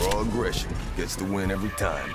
Raw aggression gets the win every time.